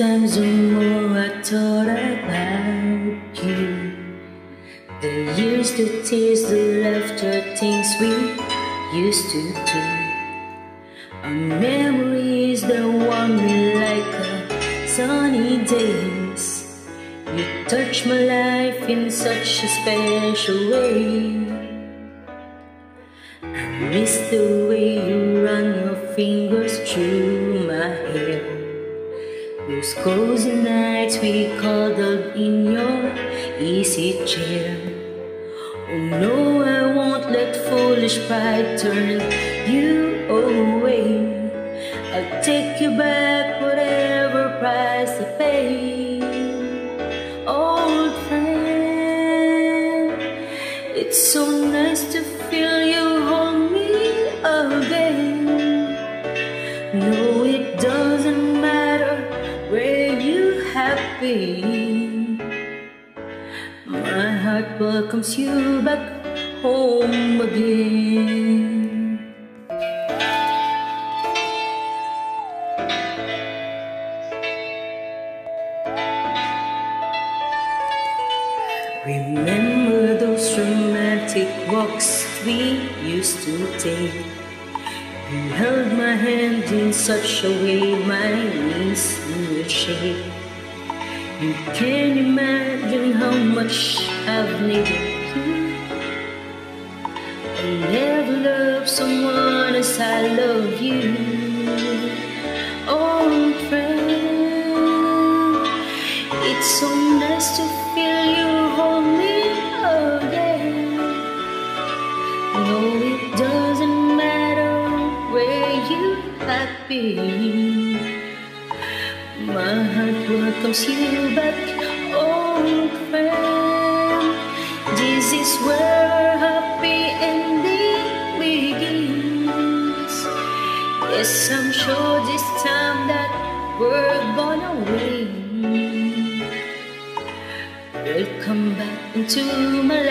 Sometimes the more I thought about you The years, the tears, the laughter, things we used to do. Our memories that warm me like a sunny days. You touch my life in such a special way. I miss the way you run your fingers through my hair those cozy nights we cuddled in your easy chair. Oh no, I won't let foolish pride turn you away. I'll take you back, whatever price I pay. Old friend, it's so nice to feel you been. My heart welcomes you back home again. Remember those romantic walks we used to take. You held my hand in such a way my knees would shake. You can't imagine how much I've needed you. I never loved someone as I love you. Oh, friend, it's so nice to feel you hold me again. No, it doesn't matter where you have been. My heart welcomes you back, old friend. This is where happy ending begins. Yes, I'm sure this time that we're gonna win. Welcome back into my